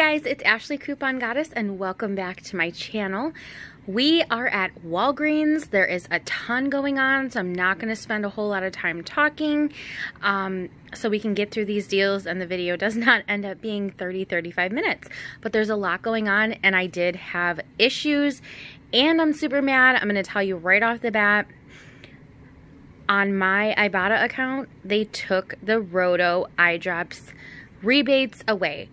guys, it's Ashleigh Coupon Goddess and welcome back to my channel. We are at Walgreens. There is a ton going on, so I'm not going to spend a whole lot of time talking um, so we can get through these deals and the video does not end up being 30-35 minutes. But there's a lot going on and I did have issues and I'm super mad. I'm going to tell you right off the bat on my Ibotta account, they took the Rohto eye drops rebates away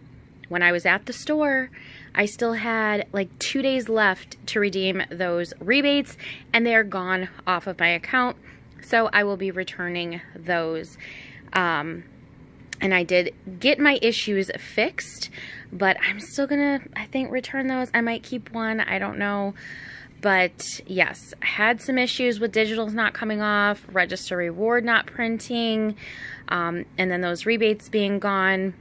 when I was at the store, I still had like two days left to redeem those rebates and they're gone off of my account. So I will be returning those. Um, and I did get my issues fixed, but I'm still gonna, I think, return those. I might keep one, I don't know. But yes, I had some issues with digitals not coming off, register reward not printing, um, and then those rebates being gone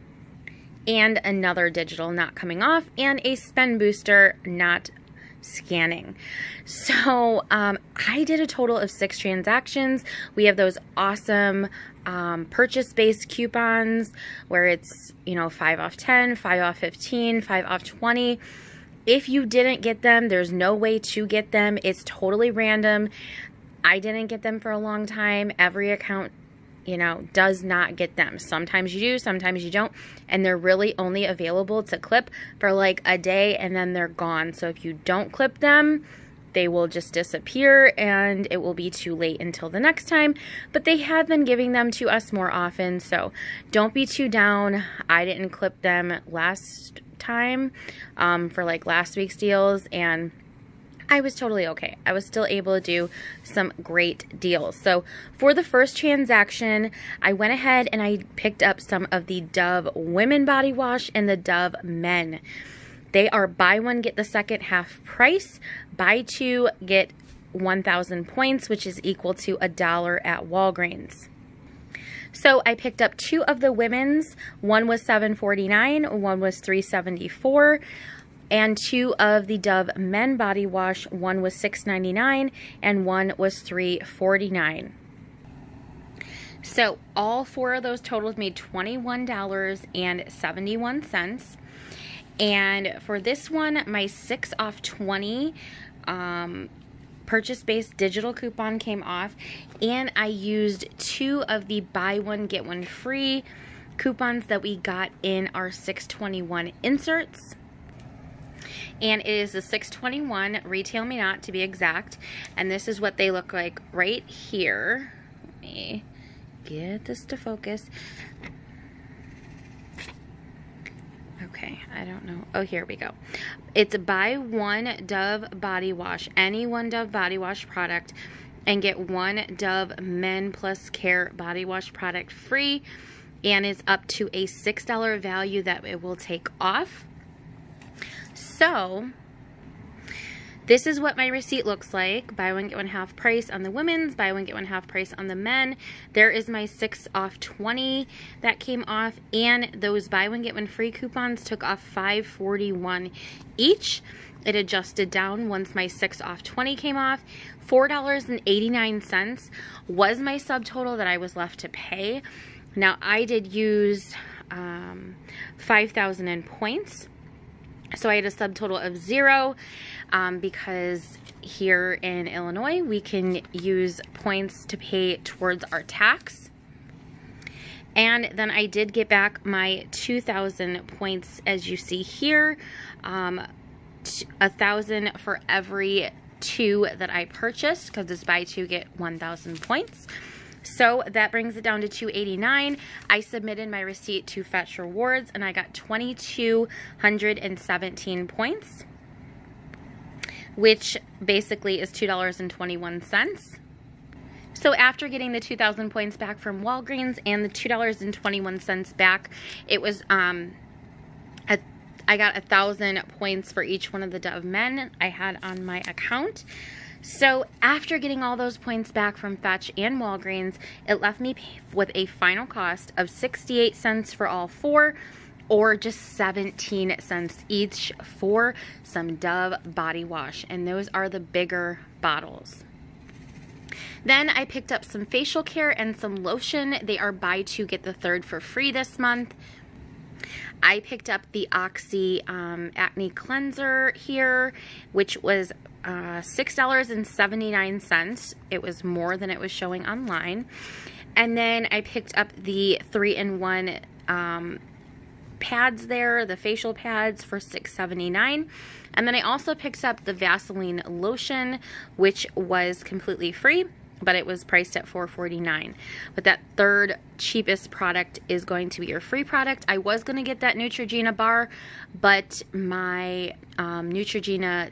and another digital not coming off and a spend booster not scanning. So um, I did a total of six transactions. We have those awesome um, purchase-based coupons where it's, you know, 5 off 10, 5 off 15, 5 off 20. If you didn't get them, there's no way to get them. It's totally random. I didn't get them for a long time. Every account you know, does not get them. Sometimes you do, sometimes you don't, and they're really only available to clip for like a day and then they're gone. So if you don't clip them, they will just disappear and it will be too late until the next time. But they have been giving them to us more often, so don't be too down. I didn't clip them last time um, for like last week's deals and I was totally okay. I was still able to do some great deals. So for the first transaction, I went ahead and I picked up some of the Dove Women Body Wash and the Dove Men. They are buy one, get the second half price. Buy two, get 1,000 points, which is equal to a dollar at Walgreens. So I picked up two of the women's. One was 7.49, one was 3.74 and two of the Dove Men Body Wash. One was $6.99 and one was $3.49. So all four of those totals made $21.71. And for this one, my 6 off 20 um, purchase-based digital coupon came off. And I used two of the buy one, get one free coupons that we got in our 621 inserts and it is the 621 RetailMeNot to be exact. And this is what they look like right here. Let me get this to focus. Okay I don't know. Oh here we go. It's buy one Dove body wash any one Dove body wash product and get one Dove Men Plus Care body wash product free. And it's up to a $6 value that it will take off so this is what my receipt looks like. Buy one, get one half price on the women's, buy one, get one half price on the men. There is my 6 off 20 that came off, and those buy one, get one free coupons took off 541 each. It adjusted down once my 6 off 20 came off. $4.89 was my subtotal that I was left to pay. Now, I did use um, 5,000 in points so I had a subtotal of zero um, because here in Illinois, we can use points to pay towards our tax. And then I did get back my 2,000 points as you see here. Um, a thousand for every two that I purchased because it's buy two get 1,000 points. So that brings it down to 289. I submitted my receipt to Fetch Rewards and I got 2,217 points, which basically is $2.21. So after getting the 2,000 points back from Walgreens and the $2.21 back, it was, um, a, I got a thousand points for each one of the Dove men I had on my account. So after getting all those points back from Fetch and Walgreens, it left me with a final cost of 68 cents for all four or just 17 cents each for some Dove body wash. And those are the bigger bottles. Then I picked up some facial care and some lotion. They are buy two, get the third for free this month. I picked up the Oxy um, Acne Cleanser here, which was uh, $6.79. It was more than it was showing online. And then I picked up the 3-in-1 um, pads there, the facial pads for $6.79. And then I also picked up the Vaseline lotion, which was completely free but it was priced at $4.49. But that third cheapest product is going to be your free product. I was going to get that Neutrogena bar, but my um, Neutrogena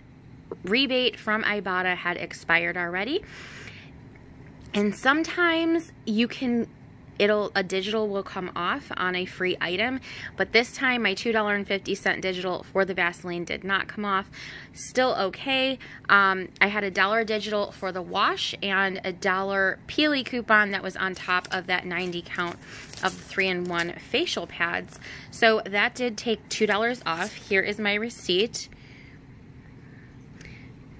rebate from Ibotta had expired already. And sometimes you can it'll a digital will come off on a free item but this time my $2.50 digital for the Vaseline did not come off. Still okay. Um, I had a dollar digital for the wash and a dollar Peely coupon that was on top of that 90 count of the 3-in-1 facial pads. So that did take $2 off. Here is my receipt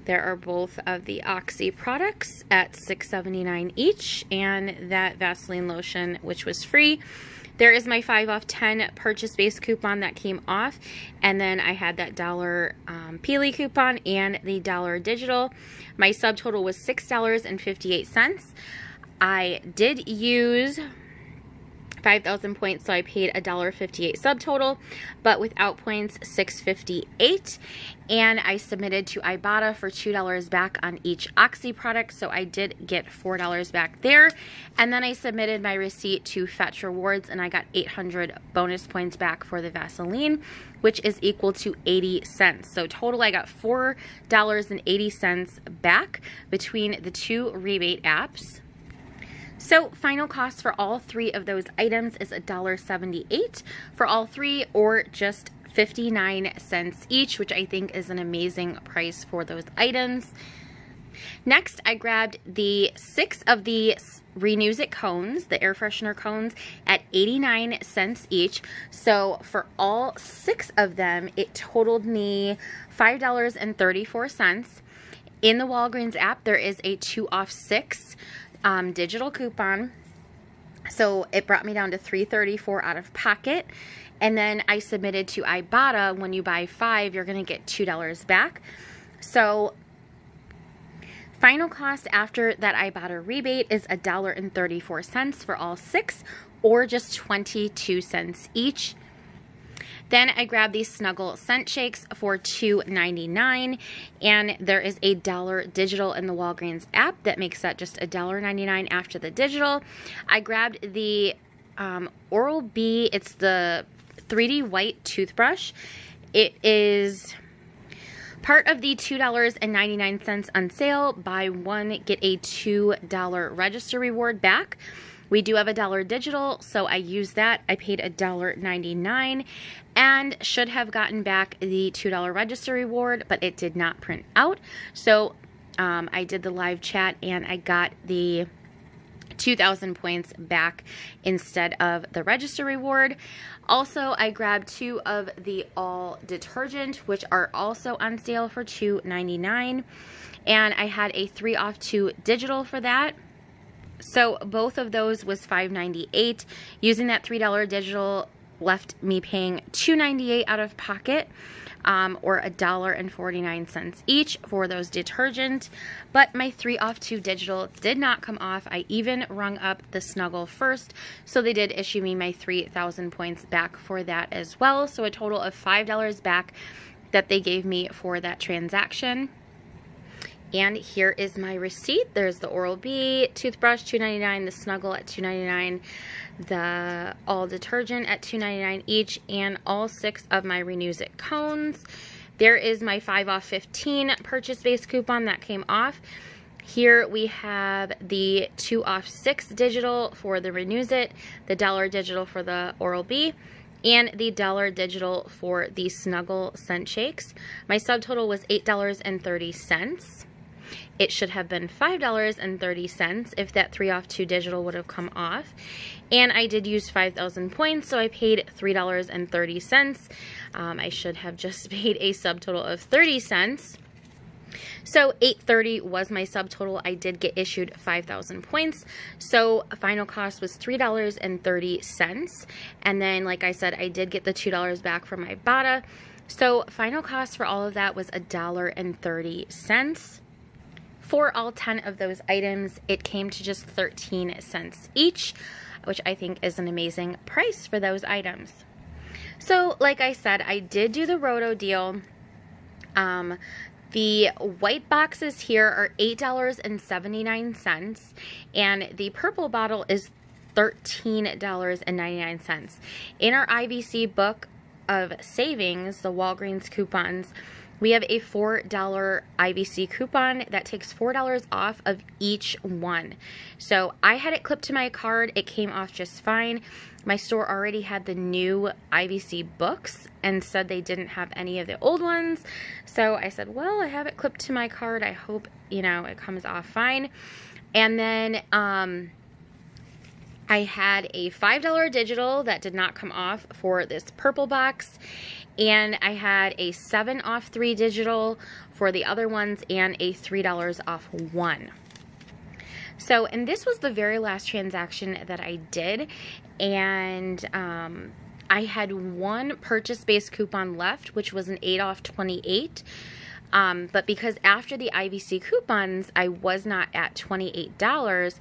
there are both of the Oxy products at $6.79 each and that Vaseline lotion, which was free. There is my 5 off 10 purchase base coupon that came off. And then I had that dollar um, Peely coupon and the dollar digital. My subtotal was $6.58. I did use 5,000 points, so I paid a dollar fifty-eight subtotal, but without points, 658. And I submitted to Ibotta for $2 back on each Oxy product, so I did get $4 back there. And then I submitted my receipt to Fetch Rewards, and I got 800 bonus points back for the Vaseline, which is equal to 80 cents. So total, I got $4.80 back between the two rebate apps. So final cost for all three of those items is $1.78 for all three or just 59 cents each, which I think is an amazing price for those items. Next, I grabbed the six of the Renuzit cones, the air freshener cones, at 89 cents each. So for all six of them, it totaled me $5.34. In the Walgreens app, there is a two off six um, digital coupon. So it brought me down to 334 out of pocket. And then I submitted to Ibotta, when you buy five, you're to get $2 back. So final cost after that Ibotta rebate is $1.34 for all six or just 22 cents each. Then I grabbed these Snuggle Scent Shakes for $2.99 and there is a dollar digital in the Walgreens app that makes that just $1.99 after the digital. I grabbed the um, Oral-B, it's the 3D white toothbrush. It is part of the $2.99 on sale. Buy one, get a $2 register reward back. We do have a dollar digital, so I used that. I paid a dollar ninety-nine and should have gotten back the $2 register reward, but it did not print out. So um, I did the live chat and I got the 2,000 points back instead of the register reward. Also, I grabbed two of the all detergent, which are also on sale for $2.99. And I had a three off two digital for that. So both of those was $5.98. Using that $3 digital left me paying $2.98 out of pocket. Um, or a dollar and 49 cents each for those detergent. But my three off two digital did not come off. I even rung up the Snuggle first, so they did issue me my 3,000 points back for that as well. So a total of $5 back that they gave me for that transaction. And here is my receipt. There's the Oral-B toothbrush, $2.99, the Snuggle at $2.99, the all detergent at $2.99 each, and all six of my Renuzit cones. There is my 5 off 15 purchase base coupon that came off. Here we have the 2 off 6 digital for the Renuzit, the dollar digital for the Oral-B, and the dollar digital for the Snuggle Scent Shakes. My subtotal was $8.30 it should have been $5.30 if that 3 off 2 digital would have come off. And I did use 5,000 points, so I paid $3.30. Um, I should have just paid a subtotal of 30 cents. So 830 was my subtotal. I did get issued 5,000 points. So final cost was $3.30. And then, like I said, I did get the $2 back from my Ibotta. So final cost for all of that was $1.30. For all 10 of those items, it came to just 13 cents each, which I think is an amazing price for those items. So, like I said, I did do the Rohto deal. Um, the white boxes here are $8.79 and the purple bottle is $13.99. In our IVC book of savings, the Walgreens coupons, we have a $4 IVC coupon that takes $4 off of each one. So I had it clipped to my card. It came off just fine. My store already had the new IVC books and said they didn't have any of the old ones. So I said, well, I have it clipped to my card. I hope, you know, it comes off fine. And then, um, I had a $5 digital that did not come off for this purple box. And I had a 7 off 3 digital for the other ones and a $3 off 1. So, and this was the very last transaction that I did. And um, I had one purchase-based coupon left, which was an 8 off 28. Um, but because after the IVC coupons, I was not at $28,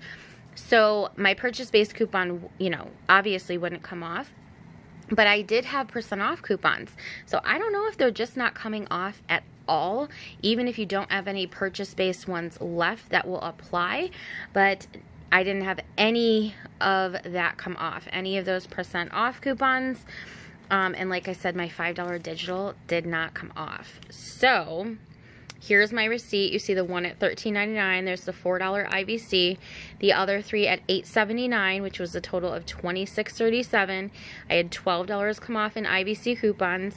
so my purchase-based coupon, you know, obviously wouldn't come off. But I did have percent off coupons. So I don't know if they're just not coming off at all, even if you don't have any purchase-based ones left that will apply. But I didn't have any of that come off, any of those percent off coupons. Um, and like I said, my $5 digital did not come off. So Here's my receipt. You see the one at $13.99. There's the $4 IVC. The other three at $8.79, which was a total of $26.37. I had $12 come off in IVC coupons.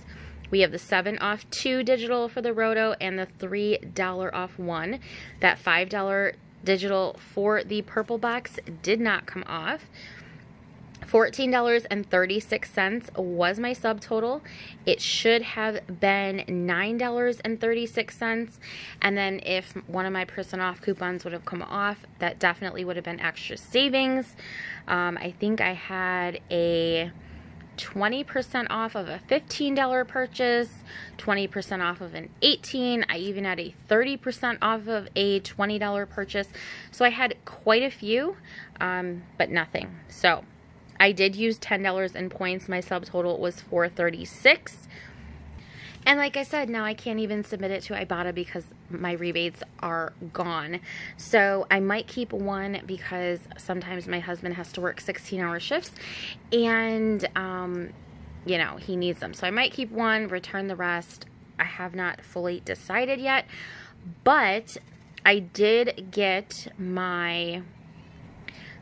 We have the 7 off 2 digital for the Rohto and the $3 off 1. That $5 digital for the purple box did not come off. $14.36 was my subtotal. It should have been $9.36. And then if one of my percent off coupons would have come off, that definitely would have been extra savings. Um, I think I had a 20% off of a $15 purchase, 20% off of an 18. I even had a 30% off of a $20 purchase. So I had quite a few, um, but nothing. So I did use $10 in points. My subtotal was 436 and like I said, now I can't even submit it to Ibotta because my rebates are gone. So I might keep one because sometimes my husband has to work 16 hour shifts and, um, you know, he needs them. So I might keep one, return the rest. I have not fully decided yet, but I did get my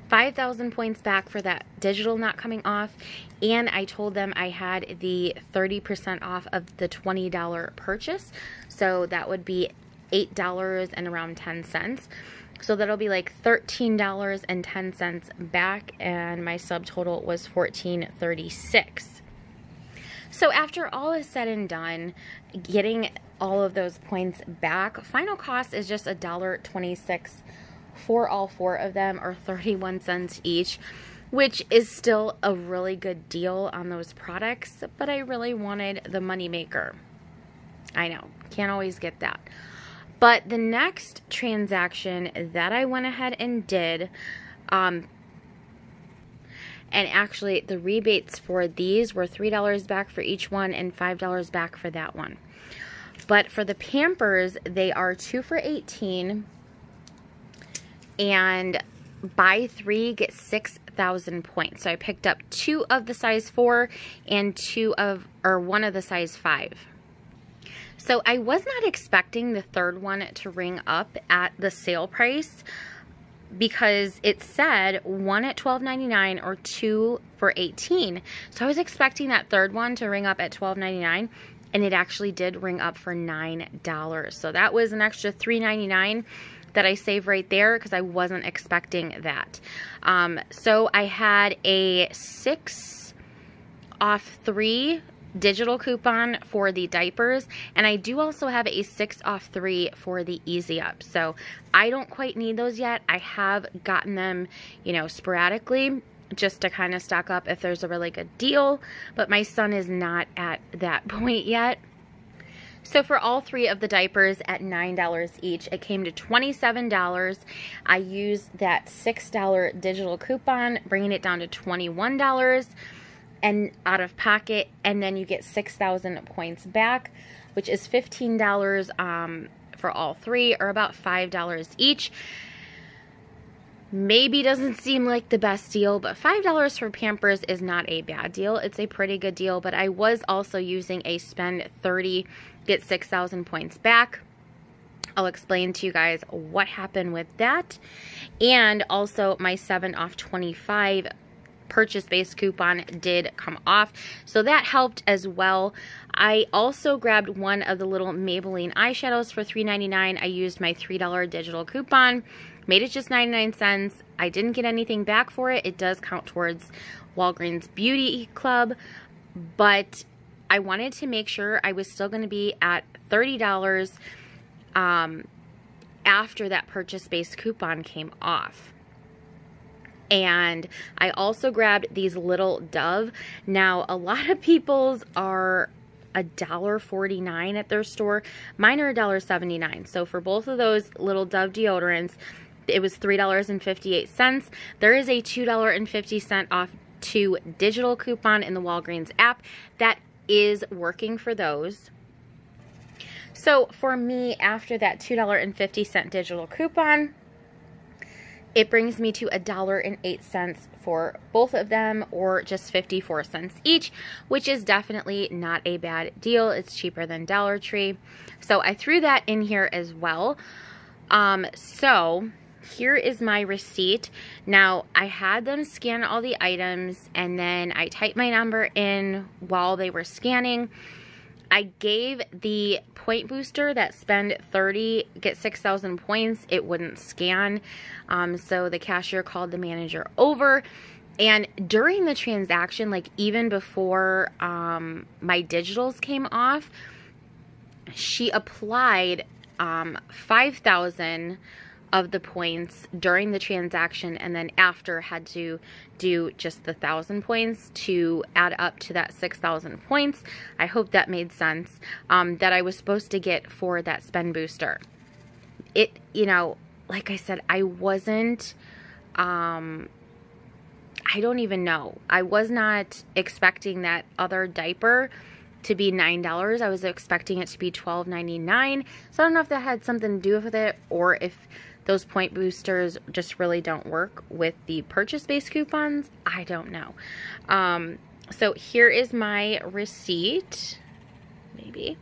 5,000 points back for that digital not coming off. And I told them I had the 30% off of the $20 purchase. So that would be $8 and around 10 cents. So that'll be like $13.10 back and my subtotal was $14.36. So after all is said and done, getting all of those points back, final cost is just $1.26 for all four of them are 31 cents each which is still a really good deal on those products, but I really wanted the moneymaker. I know, can't always get that. But the next transaction that I went ahead and did, um, and actually the rebates for these were $3 back for each one and $5 back for that one. But for the Pampers, they are two for 18 and buy three, get 6,000 points. So I picked up two of the size four and two of, or one of the size five. So I was not expecting the third one to ring up at the sale price because it said one at $12.99 or two for 18 So I was expecting that third one to ring up at $12.99 and it actually did ring up for $9. So that was an extra $3.99 that I save right there because I wasn't expecting that. Um, so I had a six off three digital coupon for the diapers and I do also have a 6 off 3 for the easy up. So I don't quite need those yet. I have gotten them you know sporadically just to kind of stock up if there's a really good deal but my son is not at that point yet so for all three of the diapers at $9 each, it came to $27. I used that $6 digital coupon, bringing it down to $21 and out of pocket, and then you get 6,000 points back, which is $15 um, for all three, or about $5 each. Maybe doesn't seem like the best deal, but $5 for Pampers is not a bad deal. It's a pretty good deal, but I was also using a spend 30, get 6,000 points back. I'll explain to you guys what happened with that. And also my 7 off 25 purchase-based coupon did come off. So that helped as well. I also grabbed one of the little Maybelline eyeshadows for $3.99. I used my $3 digital coupon, made it just 99 cents. I didn't get anything back for it. It does count towards Walgreens Beauty Club, but I wanted to make sure I was still going to be at $30 um, after that purchase-based coupon came off. And I also grabbed these little Dove. Now, a lot of people's are a dollar forty-nine at their store. Mine are a dollar seventy-nine. So for both of those little Dove deodorants, it was $3.58. There is a $2.50 off two digital coupon in the Walgreens app. That is working for those. So for me, after that $2.50 digital coupon, it brings me to a dollar and eight cents for both of them or just 54 cents each, which is definitely not a bad deal. It's cheaper than Dollar Tree. So I threw that in here as well. Um, so here is my receipt. Now, I had them scan all the items and then I typed my number in while they were scanning. I gave the point booster that spend 30, get 6,000 points. It wouldn't scan. Um, so the cashier called the manager over. And during the transaction, like even before um, my digitals came off, she applied um, 5,000 of the points during the transaction and then after had to do just the thousand points to add up to that 6,000 points. I hope that made sense um, that I was supposed to get for that spend booster. It, you know, like I said, I wasn't, um, I don't even know. I was not expecting that other diaper to be $9. I was expecting it to be $12.99. So I don't know if that had something to do with it or if those point boosters just really don't work with the purchase-based coupons. I don't know. Um, so here is my receipt. Maybe.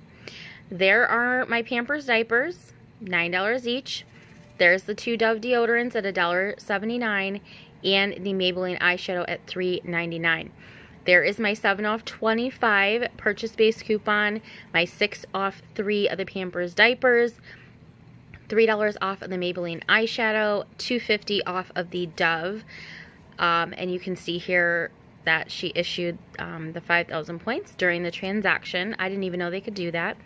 There are my Pampers diapers, $9 each. There's the two Dove deodorants at $1.79 and the Maybelline eyeshadow at $3.99. There is my 7 off 25 purchase-based coupon, my 6 off 3 of the Pampers diapers, $3 off of the Maybelline eyeshadow, $2.50 off of the Dove. Um, and you can see here that she issued um, the 5,000 points during the transaction. I didn't even know they could do that.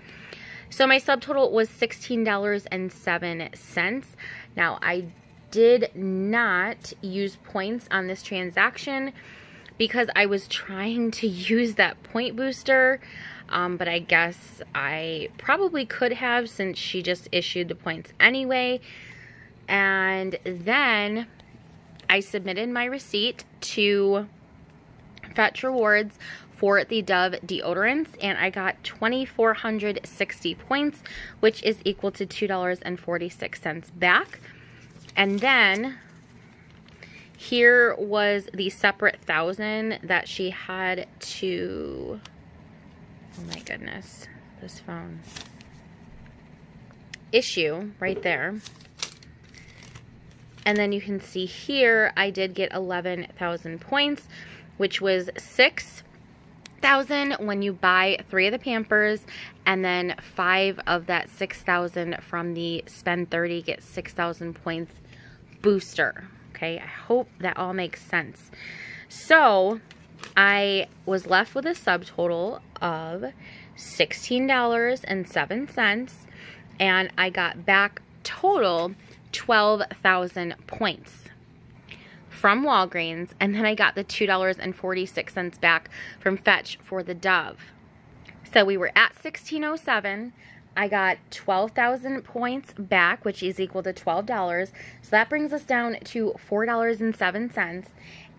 So my subtotal was $16.07. Now, I did not use points on this transaction because I was trying to use that point booster um, but I guess I probably could have since she just issued the points anyway. And then I submitted my receipt to Fetch Rewards for the Dove deodorants and I got 2,460 points, which is equal to $2.46 back. And then here was the separate thousand that she had to Oh my goodness, this phone. Issue right there. And then you can see here, I did get 11,000 points, which was 6,000 when you buy three of the Pampers, and then five of that 6,000 from the spend 30, get 6,000 points booster. Okay, I hope that all makes sense. So, I was left with a subtotal of $16.07 and I got back total 12,000 points from Walgreens and then I got the $2.46 back from Fetch for the Dove. So we were at 1607. I got 12,000 points back, which is equal to $12. So that brings us down to $4.07.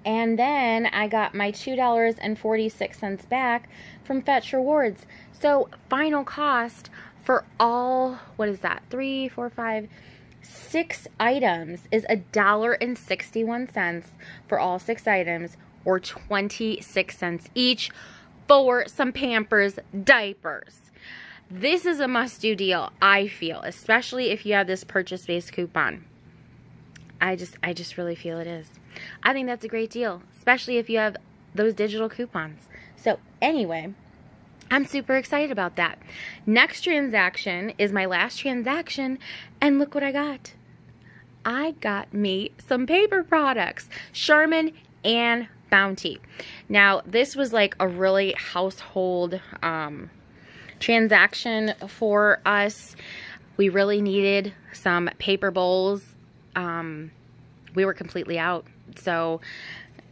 And then I got my $2.46 back from Fetch Rewards. So final cost for all, what is that? Three, four, five, six items is a dollar and 61 cents for all six items or 26 cents each for some Pampers diapers. This is a must-do deal, I feel, especially if you have this purchase-based coupon. I just I just really feel it is. I think that's a great deal, especially if you have those digital coupons. So anyway, I'm super excited about that. Next transaction is my last transaction, and look what I got. I got me some paper products, Charmin and Bounty. Now, this was like a really household um, transaction for us. We really needed some paper bowls. Um, we were completely out. So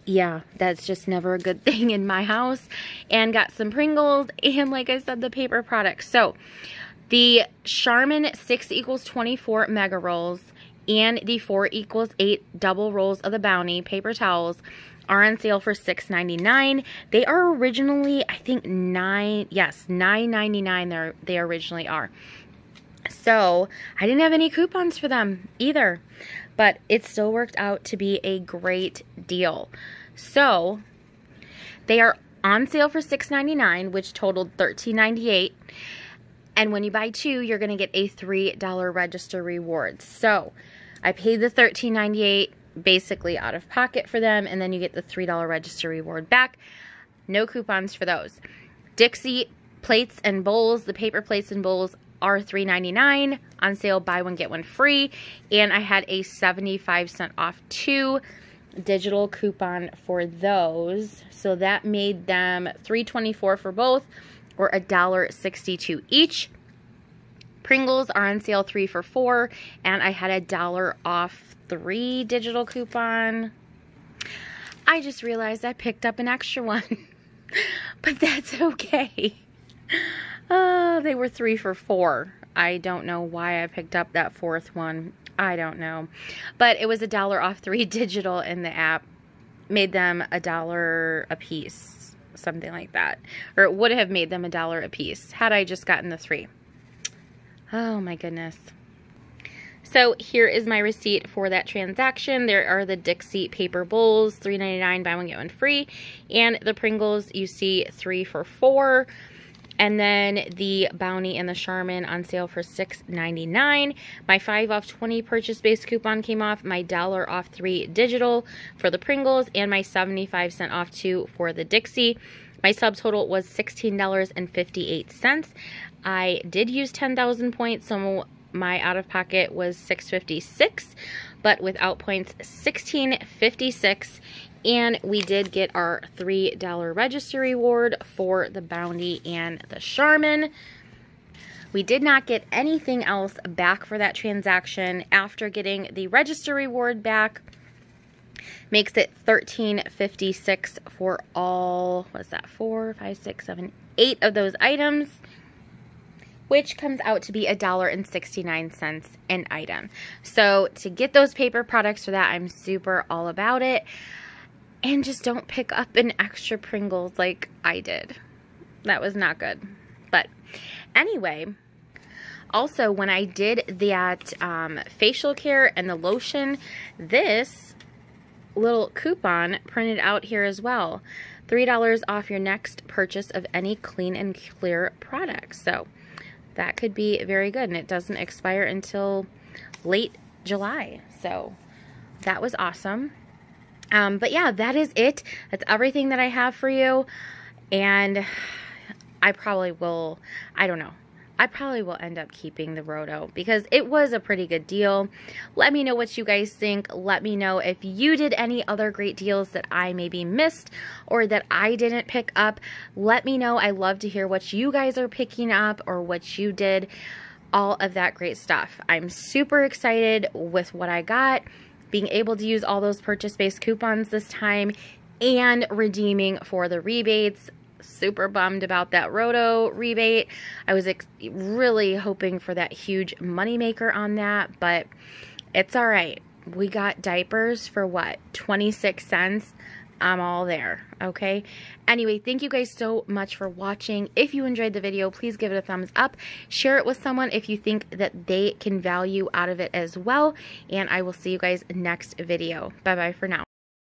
yeah, that's just never a good thing in my house. And got some Pringles and like I said, the paper products. So the Charmin 6 equals 24 mega rolls and the 4 equals 8 double rolls of the Bounty paper towels are on sale for $6.99. They are originally, I think, 9 yes, $9.99 they originally are. So, I didn't have any coupons for them either but it still worked out to be a great deal. So they are on sale for $6.99, which totaled $13.98. And when you buy two, you're going to get a $3 register reward. So I paid the $13.98 basically out of pocket for them, and then you get the $3 register reward back. No coupons for those. Dixie plates and bowls, the paper plates and bowls are $3.99 on sale, buy one, get one free. And I had a 75 cent off two digital coupon for those. So that made them $3.24 for both or $1.62 each. Pringles are on sale three for four, and I had a dollar off three digital coupon. I just realized I picked up an extra one, but that's okay. Uh, they were three for four. I don't know why I picked up that fourth one. I don't know. But it was a dollar off three digital in the app. Made them a dollar a piece. Something like that. Or it would have made them a dollar a piece had I just gotten the three. Oh my goodness. So here is my receipt for that transaction. There are the Dixie paper bowls, $3.99, buy one, get one free. And the Pringles, you see three for four. And then the Bounty and the Charmin on sale for $6.99. My 5 off 20 purchase base coupon came off. My dollar off 3 digital for the Pringles. And my 75 cent off 2 for the Dixie. My subtotal was $16.58. I did use 10,000 points, so my out of pocket was 656 but without points 1656 and we did get our $3 register reward for the Bounty and the Charmin. We did not get anything else back for that transaction after getting the register reward back. Makes it $13.56 for all, what's that, four, five, six, seven, eight of those items which comes out to be $1.69 an item. So to get those paper products for that, I'm super all about it. And just don't pick up an extra Pringles like I did. That was not good. But anyway, also when I did that um, facial care and the lotion, this little coupon printed out here as well. $3 off your next purchase of any clean and clear products. So that could be very good. And it doesn't expire until late July. So that was awesome. Um, but yeah, that is it. That's everything that I have for you. And I probably will, I don't know. I probably will end up keeping the Rohto because it was a pretty good deal. Let me know what you guys think. Let me know if you did any other great deals that I maybe missed or that I didn't pick up. Let me know. I love to hear what you guys are picking up or what you did. All of that great stuff. I'm super excited with what I got, being able to use all those purchase-based coupons this time and redeeming for the rebates super bummed about that Rohto rebate. I was really hoping for that huge moneymaker on that, but it's all right. We got diapers for what? 26 cents. I'm all there, okay? Anyway, thank you guys so much for watching. If you enjoyed the video, please give it a thumbs up. Share it with someone if you think that they can value out of it as well. And I will see you guys next video. Bye-bye for now.